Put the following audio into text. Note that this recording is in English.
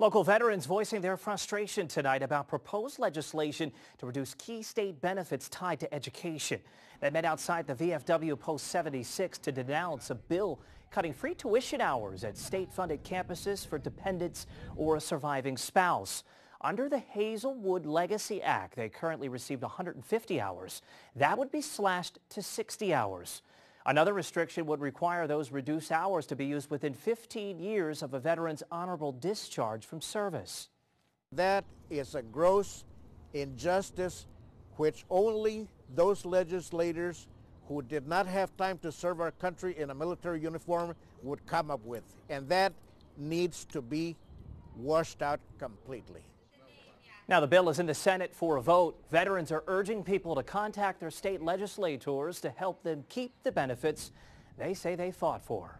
Local veterans voicing their frustration tonight about proposed legislation to reduce key state benefits tied to education. They met outside the VFW Post 76 to denounce a bill cutting free tuition hours at state-funded campuses for dependents or a surviving spouse. Under the Hazlewood Legacy Act, they currently received 150 hours. That would be slashed to 60 hours. Another restriction would require those reduced hours to be used within 15 years of a veteran's honorable discharge from service. That is a gross injustice which only those legislators who did not have time to serve our country in a military uniform would come up with. And that needs to be washed out completely. Now the bill is in the Senate for a vote. Veterans are urging people to contact their state legislators to help them keep the benefits they say they fought for.